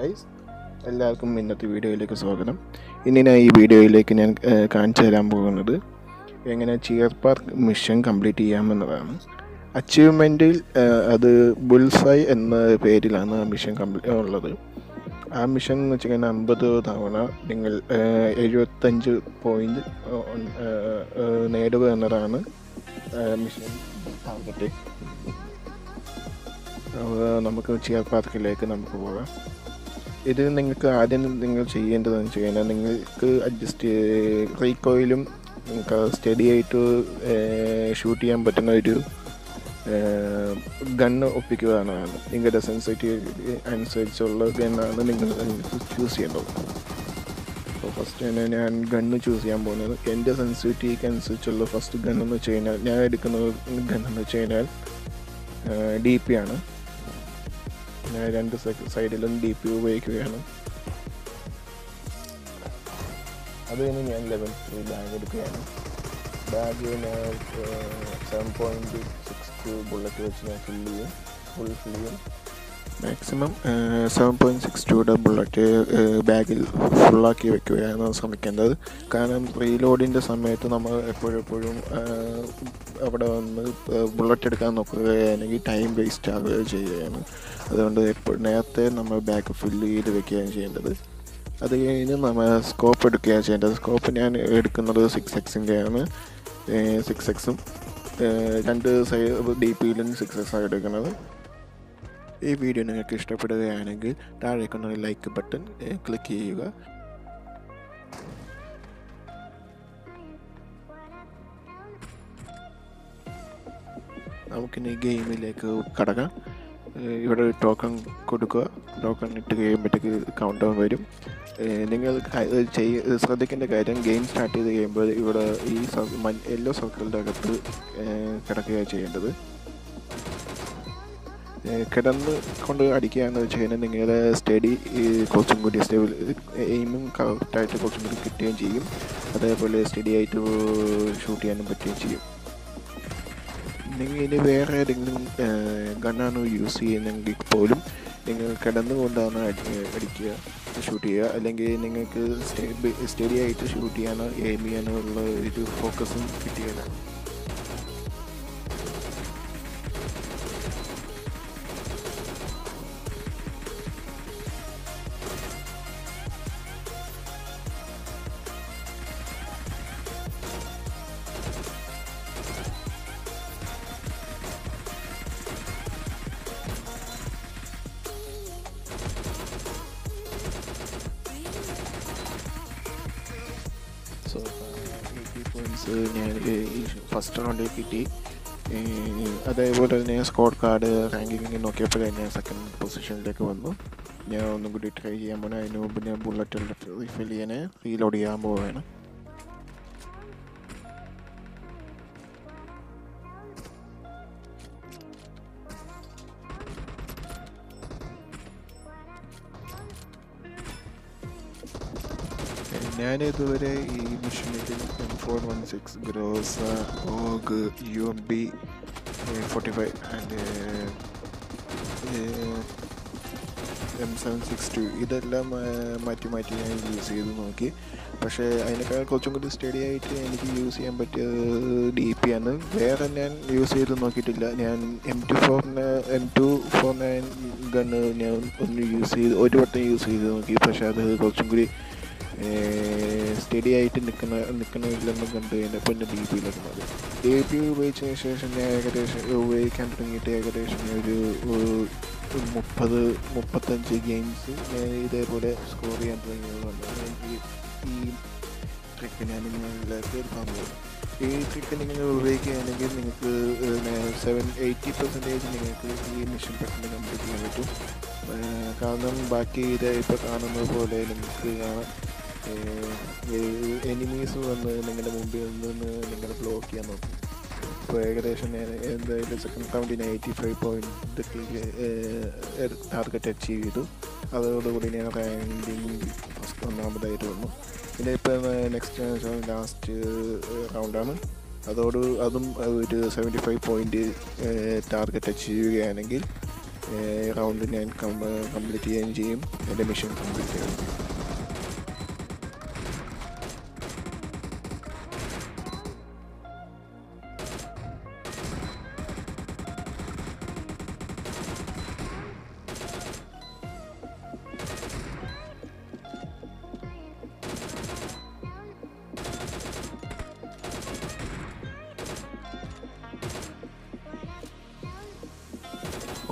Guys എല്ലാവർക്കും ഇന്നത്തെ വീഡിയോയിലേക്ക് സ്വാഗതം. ഇനി ഞാൻ ഈ വീഡിയോയിലേക്ക് ഞാൻ കാണിച്ചു തരാൻ പോകുന്നത് എങ്ങനെ ചിയർ പാർക്ക് മിഷൻ കംപ്ലീറ്റ് ചെയ്യാമെന്നതാണ്. അച്ചീവ്മെന്റിൽ അത് ബുൾസൈ എന്ന പേരിലാണ് ആ മിഷൻ കംപ്ലീറ്റ് ഉള്ളത്. ആ മിഷൻ എന്ന് വെച്ച് കഴിഞ്ഞാൽ അമ്പത് തവണ നിങ്ങൾ എഴുപത്തഞ്ച് പോയിന്റ് നേടുക എന്നതാണ് മിഷൻ ടാർഗറ്റ് നമുക്ക് ചിയർ പാർക്കിലേക്ക് നമുക്ക് പോകാം. ഇത് നിങ്ങൾക്ക് ആദ്യം നിങ്ങൾ ചെയ്യേണ്ടതെന്ന് വെച്ച് കഴിഞ്ഞാൽ നിങ്ങൾക്ക് അഡ്ജസ്റ്റ് റീകോയിലും നിങ്ങൾക്ക് സ്റ്റഡി ആയിട്ട് ഷൂട്ട് ചെയ്യാൻ പറ്റുന്ന ഒരു ഗണ്ണ് ഒപ്പിക്കുകയാണ് നിങ്ങളുടെ സെൻസിറ്റിവിറ്റി അനുസരിച്ചുള്ള ഗണ്ണാണ് നിങ്ങൾ ചൂസ് ചെയ്യേണ്ടത്. അപ്പോൾ ഫസ്റ്റ് തന്നെ ഞാൻ ഗണ്ണ് ചൂസ് ചെയ്യാൻ പോകുന്നത്. എന്റെ സെൻസിറ്റിവിറ്റിക്ക് അനുസരിച്ചുള്ള ഫസ്റ്റ് ഗണ്ണെന്ന് വെച്ച് കഴിഞ്ഞാൽ ഞാൻ എടുക്കുന്ന ഗണ്ണെന്ന് വെച്ച് കഴിഞ്ഞാൽ ഡി പി ആണ്. ഞാൻ രണ്ട് സൈഡിലും ഡി പി ഉപയോഗിക്കുകയാണ്. അത് കഴിഞ്ഞ് ഞാൻ ലെവൻ ബാഗ് എടുക്കുകയാണ്. ബാഗ് ഞാൻ seven point six two bullet വെച്ച് ഞാൻ ഫില്ല് ചെയ്യും. ഫുൾ ഫില്ല് ചെയ്യും. മാക്സിമം സെവൻ പോയിന്റ് സിക്സ് ടുയുടെ ബുള്ളറ്റ് ബാഗിൽ ഫുള്ളാക്കി വെക്കുകയാണ് ശ്രമിക്കേണ്ടത്. കാരണം റീലോഡിന്റെ സമയത്ത് നമ്മൾ എപ്പോഴും എപ്പോഴും അവിടെ വന്ന് ബുള്ളറ്റ് എടുക്കാൻ നോക്കുകയാണെങ്കിൽ ടൈം വേസ്റ്റ് ആവുകയോ ചെയ്യുകയാണ്. അതുകൊണ്ട് എപ്പോൾ നേരത്തെ നമ്മൾ ബാഗ് ഫില്ല് ചെയ്ത് വെക്കുകയാണ് ചെയ്യേണ്ടത്. അത് കഴിഞ്ഞ് നമ്മൾ സ്കോപ്പ് എടുക്കുകയാണ് ചെയ്യേണ്ടത്. സ്കോപ്പ് ഞാൻ എടുക്കുന്നത് സിക്സ് എക്സിന്റെയാണ് സിക്സ് എക്സും രണ്ട് സൈഡ് പിയിലും സിക്സ് എക്സാണ് എടുക്കുന്നത്. ഈ വീഡിയോ നിങ്ങൾക്ക് ഇഷ്ടപ്പെടുകയാണെങ്കിൽ താഴേക്കുന്ന ലൈക്ക് ബട്ടൺ ക്ലിക്ക് ചെയ്യുക. നമുക്കിനി ഗെയിമിലേക്ക് കടക്കാം. ഇവിടെ ഒരു ടോക്കൺ കൊടുക്കുക. ടോക്കൺ ഇട്ട് കഴിയുമ്പോഴത്തേക്ക് കൗണ്ട് ഡൗൺ വരും നിങ്ങൾ ചെയ്യ ശ്രദ്ധിക്കേണ്ട കാര്യം ഗെയിം സ്റ്റാർട്ട് ചെയ്ത് കഴിയുമ്പോൾ ഇവിടെ ഈ യെല്ലോ സർക്കിളിന്റെ അകത്ത് കിടക്കുകയാണ് ചെയ്യേണ്ടത്. കിടന്ന് കൊണ്ട് അടിക്കുക എന്ന് വെച്ച് കഴിഞ്ഞാൽ നിങ്ങളുടെ സ്റ്റഡി കുറച്ചും കൂടി സ്റ്റേബിൾ എയിമും കറക്റ്റായിട്ട് കുറച്ചും കൂടി കിട്ടുകയും ചെയ്യും. അതേപോലെ സ്റ്റഡി ആയിട്ട് ഷൂട്ട് ചെയ്യാനും പറ്റുകയും ചെയ്യും. നിങ്ങൾ ഇനി വേറെ ഏതെങ്കിലും ഗണ്ണാണ് യൂസ് ചെയ്യുന്നെങ്കിൽ പോലും നിങ്ങൾ കിടന്നുകൊണ്ടാണ് കൊണ്ടാണ് അടിക്കുക ഷൂട്ട് ചെയ്യുക. അല്ലെങ്കിൽ നിങ്ങൾക്ക് സ്റ്റഡി ആയിട്ട് ഷൂട്ട് ചെയ്യാനോ എയിം ചെയ്യാനോ ഉള്ള ഒരു ഫോക്കസും കിട്ടിയതാണ് ഫസ്റ്റ് റൗണ്ടിൽ കിട്ടി. അതേപോലെ തന്നെ സ്കോർ കാർഡ് റാങ്കിങ് നോക്കിയപ്പോൾ ഞാൻ സെക്കൻഡ് പൊസിഷനിലേക്ക് വന്നു. ഞാൻ ഒന്നും കൂടി ട്രൈ ചെയ്യാൻ പോകണം അതിന് മുമ്പ് ഞാൻ ബുള്ളറ്റ് റീഫിൽ ചെയ്യാൻ റീലോഡ് ചെയ്യാൻ പോവുകയാണ്. ഞാനിതുവരെ ഈ മിഷനിൽ M four one six Groza AUG U M P forty five and M seven six two ഇതെല്ലാം മാറ്റി മാറ്റി ഞാൻ യൂസ് ചെയ്ത് നോക്കി. പക്ഷേ അതിനേക്കാൾ കുറച്ചും കൂടി സ്റ്റഡി ആയിട്ട് എനിക്ക് യൂസ് ചെയ്യാൻ പറ്റിയത് ഡി പി ആണ്. വേറെ ഞാൻ യൂസ് ചെയ്ത് നോക്കിയിട്ടില്ല. ഞാൻ M two four M two four nine gun ഞാൻ ഒന്ന് യൂസ് ചെയ്ത് ഒരു വട്ടം യൂസ് ചെയ്ത് നോക്കി. പക്ഷേ അത് കുറച്ചും കൂടി സ്റ്റഡി ആയിട്ട് നിൽക്കുന്ന നിൽക്കുന്നില്ലെന്ന് കണ്ട് കഴിഞ്ഞപ്പോൾ പിന്നെ ഡി പിയിലേക്ക് മാറി. ഡി പി ഉപയോഗിച്ചതിന് ശേഷം ഞാൻ ഏകദേശം ഉപയോഗിക്കാൻ തുടങ്ങിയിട്ട് ഏകദേശം ഒരു ഒരു മുപ്പത് മുപ്പത്തഞ്ച് ഗെയിംസ് ഞാൻ ഇതേപോലെ സ്കോർ ചെയ്യാൻ തുടങ്ങിയതുകൊണ്ട് എനിക്ക് ഈ ട്രിക്ക് ഞാൻ നിങ്ങളിലേക്ക് എടുക്കാൻ പോകും. ഈ ട്രിക്ക് നിങ്ങൾ ഉപയോഗിക്കുകയാണെങ്കിൽ നിങ്ങൾക്ക് സെവൻ എയ്റ്റി പെർസെന്റേജ് നിങ്ങൾക്ക് ഈ മിഷൻ പെട്ടെന്ന് കംപ്ലീറ്റ് ചെയ്യാൻ പറ്റും. കാരണം ബാക്കി ഇത് ഇപ്പോൾ കാണുന്നത് പോലെ നിങ്ങൾക്ക് കാണാം. എനിമീസ് വന്ന് നിങ്ങളുടെ മുമ്പിൽ നിന്ന് നിങ്ങളെ ബ്ലോക്ക് ചെയ്യാൻ നോക്കും. ഇപ്പോൾ ഏകദേശം എന്തായാലും second റൗണ്ടിന് eighty five point target achieve ചെയ്തു. അതോടുകൂടി ഞാൻ റാങ്കിങ് ഫസ്റ്റ് ഒന്നാമതായിട്ട് വന്നു. പിന്നെ ഇപ്പോൾ നെക്സ്റ്റ് ലാസ്റ്റ് റൗണ്ടാണ് അതോട് അതും ഒരു seventy five point target achieve ചെയ്യുകയാണെങ്കിൽ റൗണ്ട് ഞാൻ കംപ്ലീറ്റ് ചെയ്യുകയും ചെയ്യും. എന്റെ മിഷൻ കംപ്ലീറ്റ് ചെയ്യുകയും ചെയ്യും.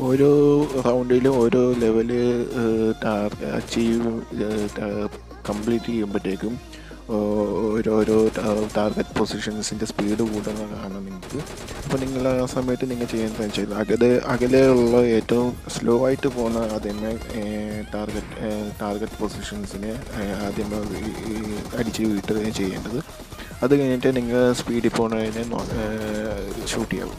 ഓരോ റൗണ്ടിലും ഓരോ ലെവൽ അച്ചീവ് കംപ്ലീറ്റ് ചെയ്യുമ്പോഴത്തേക്കും ഓരോരോ ടാർഗറ്റ് പൊസിഷൻസിന്റെ സ്പീഡ് കൂടുന്ന കാണാം നിങ്ങൾക്ക്. അപ്പോൾ നിങ്ങൾ ആ സമയത്ത് നിങ്ങൾ ചെയ്യുന്നത് വെച്ചാൽ അകലെ അകലെയുള്ള ഏറ്റവും സ്ലോ ആയിട്ട് പോകുന്ന ആദ്യമേ ടാർഗറ്റ് ടാർഗറ്റ് പൊസിഷൻസിനെ ആദ്യമേ അടിച്ച് വീട്ടുകയും ചെയ്യേണ്ടത്. അത് കഴിഞ്ഞിട്ട് നിങ്ങൾ സ്പീഡിൽ പോകുന്നതിനെ ഷൂട്ട് ചെയ്യാവും.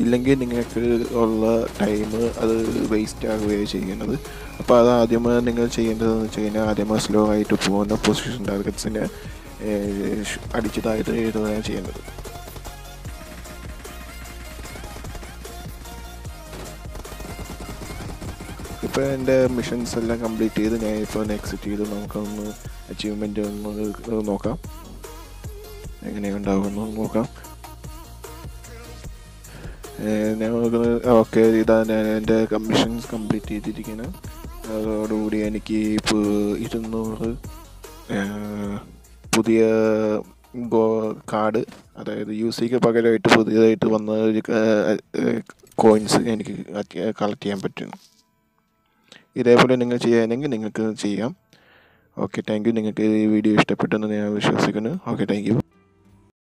ഇല്ലെങ്കിൽ നിങ്ങൾക്ക് ഉള്ള ടൈം അത് വേസ്റ്റ് ആകുകയാണ് ചെയ്യുന്നത്. അപ്പോൾ അത് ആദ്യമേ നിങ്ങൾ ചെയ്യേണ്ടതെന്ന് വെച്ച് കഴിഞ്ഞാൽ ആദ്യമേ സ്ലോ ആയിട്ട് പോകുന്ന പൊസിഷൻ ടാർഗറ്റ്സിനെ അടിച്ചതായിട്ട് എഴുതുകയാണ് ചെയ്യുന്നത്. ഇപ്പോൾ എന്റെ മിഷൻസ് എല്ലാം കംപ്ലീറ്റ് ചെയ്ത് ഞാൻ ഇപ്പോൾ എക്സിറ്റ് ചെയ്ത് നമുക്കൊന്ന് അച്ചീവ്മെന്റ് ഒന്ന് നോക്കാം. എങ്ങനെയുണ്ടാകുമെന്ന് നോക്കാം. ഞങ്ങൾക്ക് ഓക്കെ ഇതാ ഞാൻ എന്റെ കമ്മീഷൻസ് കംപ്ലീറ്റ് ചെയ്തിരിക്കുന്നു അതോടുകൂടി എനിക്ക് ഇപ്പോൾ ഇരുന്നൂറ് പുതിയ ഗോ കാർഡ് അതായത് യു സിക്ക് പകരമായിട്ട് പുതിയതായിട്ട് വന്ന ഒരു കോയിൻസ് എനിക്ക് കളക്ട് ചെയ്യാൻ പറ്റും. ഇതേപോലെ നിങ്ങൾ ചെയ്യാനെങ്കിൽ നിങ്ങൾക്ക് ചെയ്യാം. ഓക്കെ താങ്ക് യു നിങ്ങൾക്ക് ഈ വീഡിയോ ഇഷ്ടപ്പെട്ടെന്ന് ഞാൻ വിശ്വസിക്കുന്നു. Okay thank you